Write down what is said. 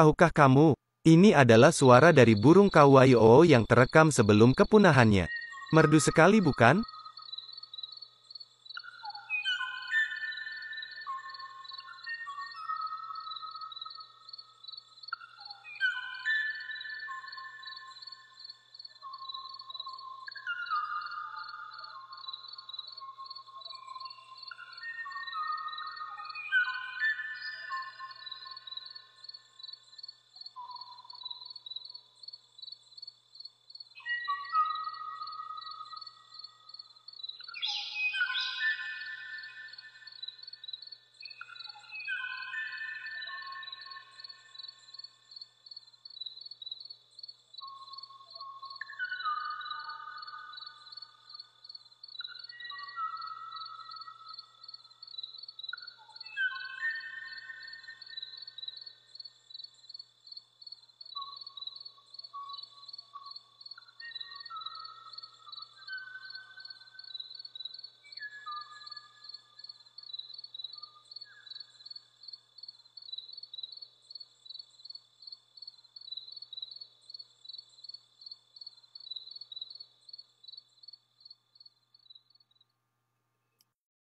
Tahukah kamu, ini adalah suara dari burung kawaii yang terekam sebelum kepunahannya. Merdu sekali bukan?